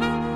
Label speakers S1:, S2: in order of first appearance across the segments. S1: you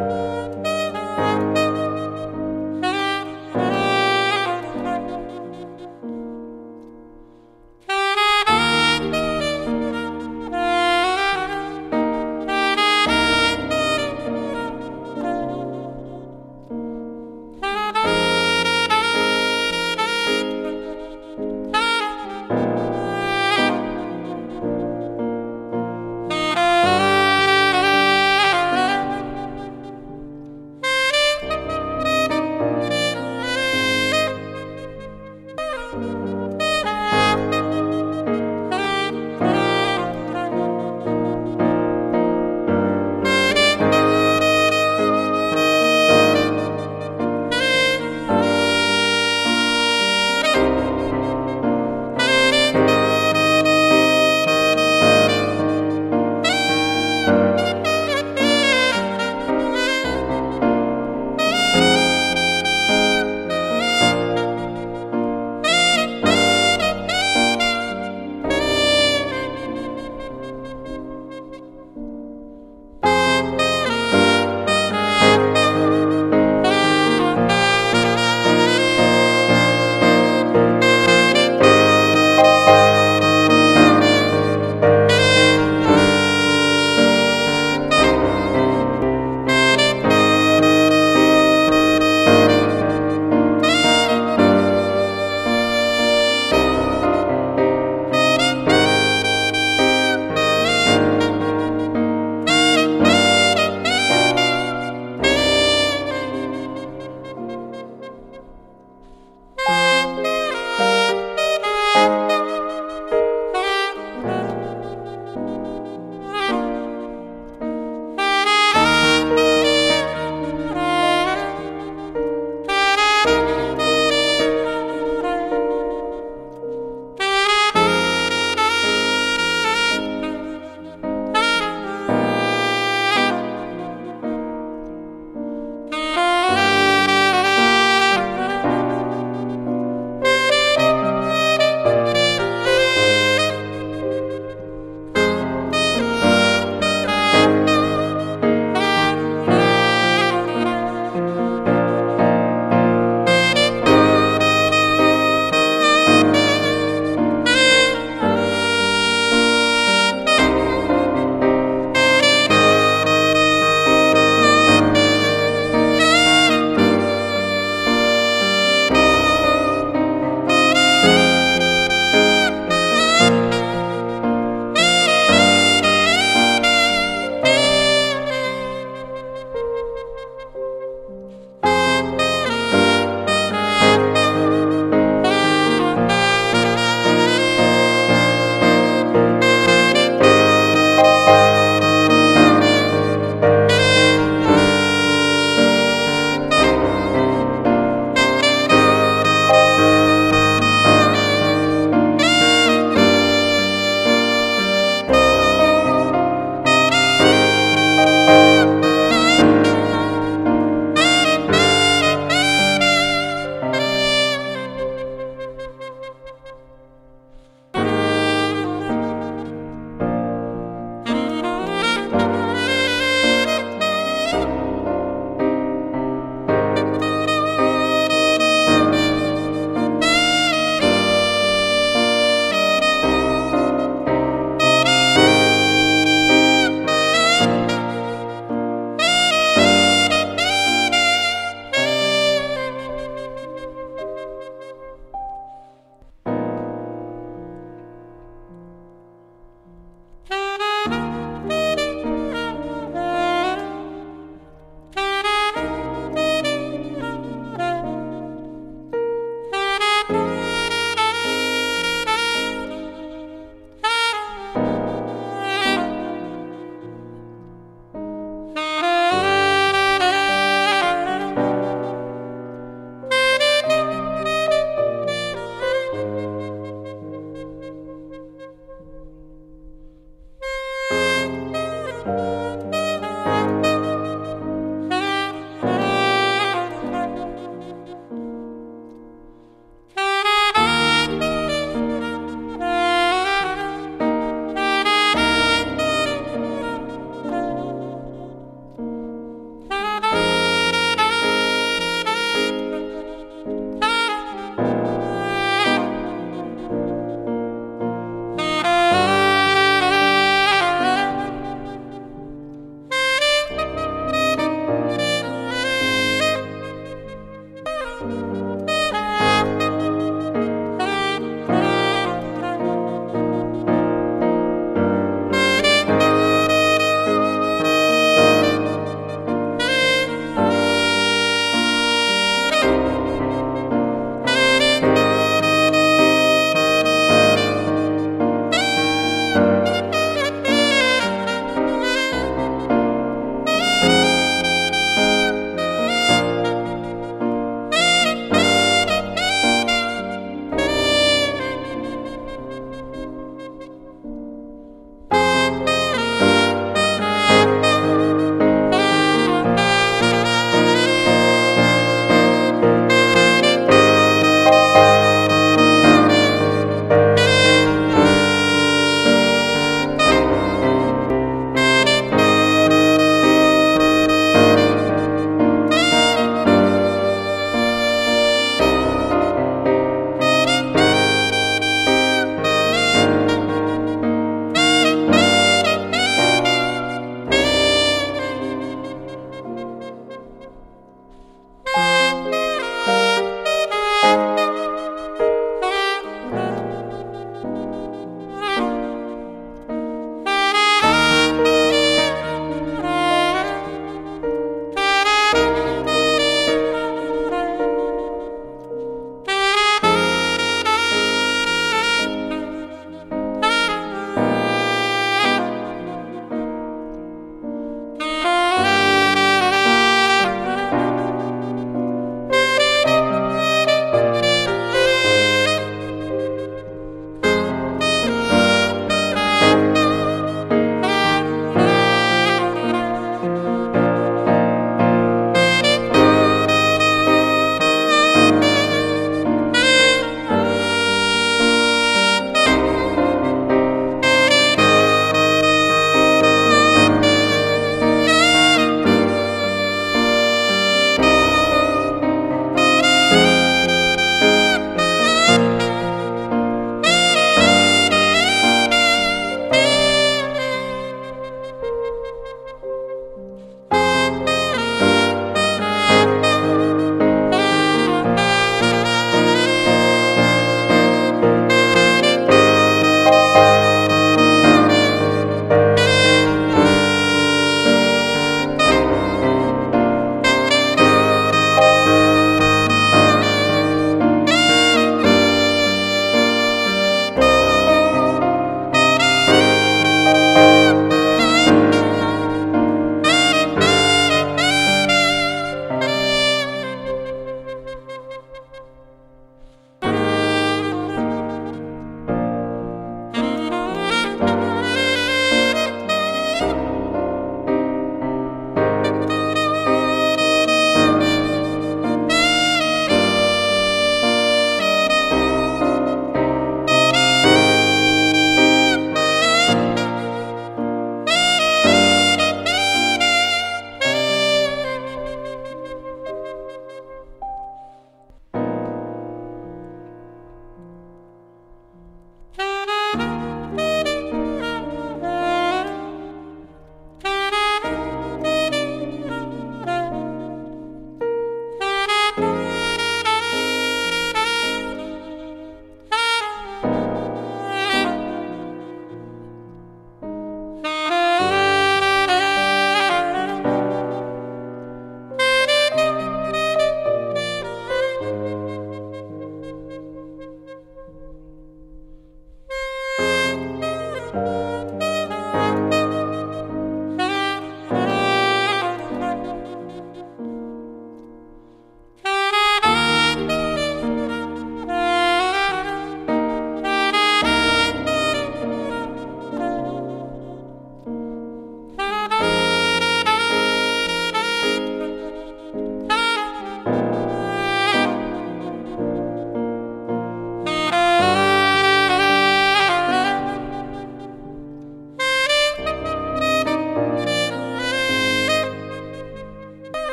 S1: Thank you.